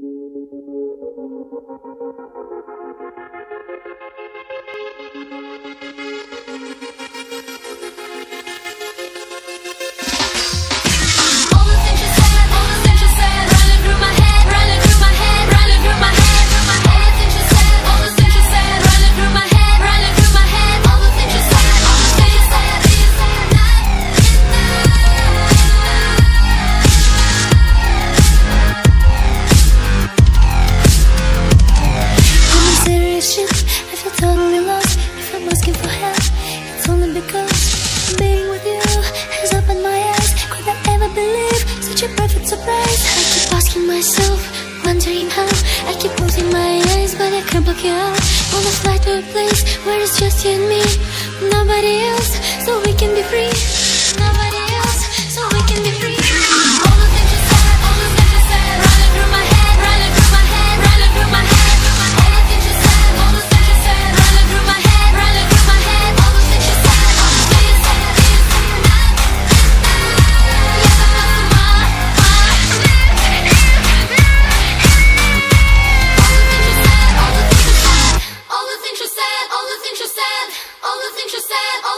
Thank you. I believe such a perfect surprise? I keep asking myself, wondering how. I keep closing my eyes, but I can't block you out. Wanna fly to a place where it's just you and me, nobody else, so we can be free.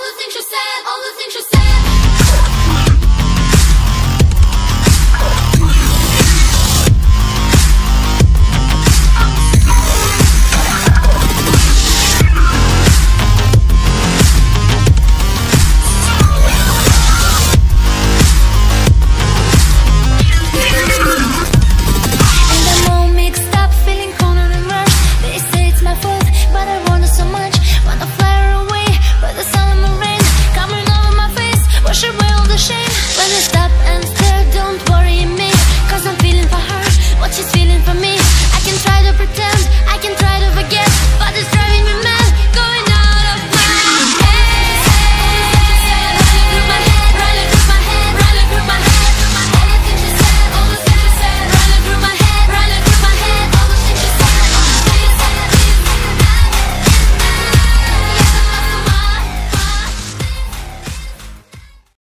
all the things you said, all the things you said.